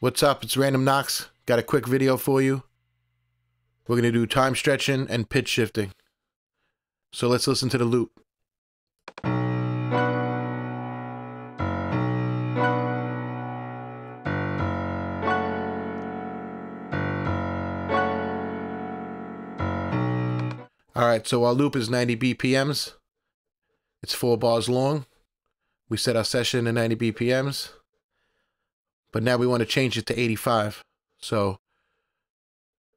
What's up? It's Random Knocks. Got a quick video for you. We're going to do time stretching and pitch shifting. So let's listen to the loop. All right, so our loop is 90 BPMs. It's four bars long. We set our session to 90 BPMs. But now we want to change it to 85. So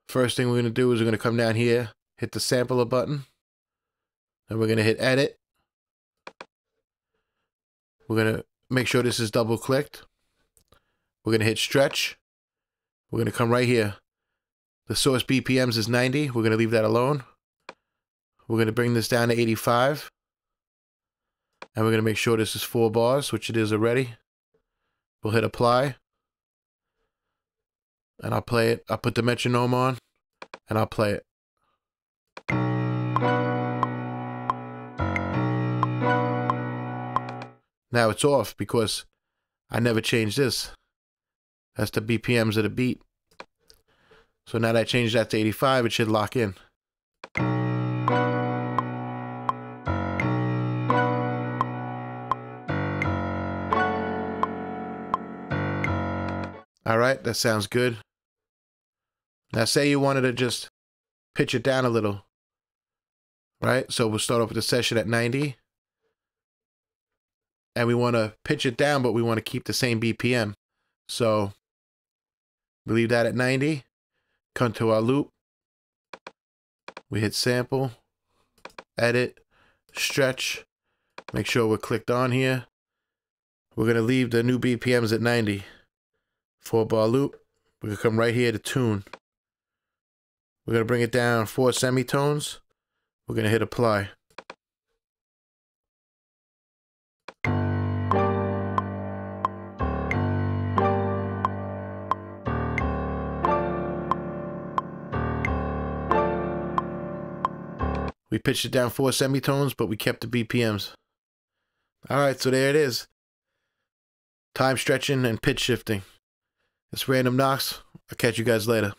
first thing we're going to do is we're going to come down here, hit the sampler button. And we're going to hit edit. We're going to make sure this is double clicked. We're going to hit stretch. We're going to come right here. The source BPMs is 90. We're going to leave that alone. We're going to bring this down to 85. And we're going to make sure this is four bars, which it is already. We'll hit apply. And I'll play it. I'll put the metronome on. And I'll play it. Now it's off because I never changed this. That's the BPMs of the beat. So now that I changed that to 85, it should lock in. All right, that sounds good. Now, say you wanted to just pitch it down a little, right? So we'll start off with the session at 90. And we want to pitch it down, but we want to keep the same BPM. So we leave that at 90. Come to our loop. We hit sample, edit, stretch. Make sure we're clicked on here. We're going to leave the new BPMs at 90 four bar loop. We're going to come right here to tune. We're going to bring it down four semitones. We're going to hit apply. We pitched it down four semitones, but we kept the BPMs. All right, so there it is. Time stretching and pitch shifting. It's Random Knocks. I'll catch you guys later.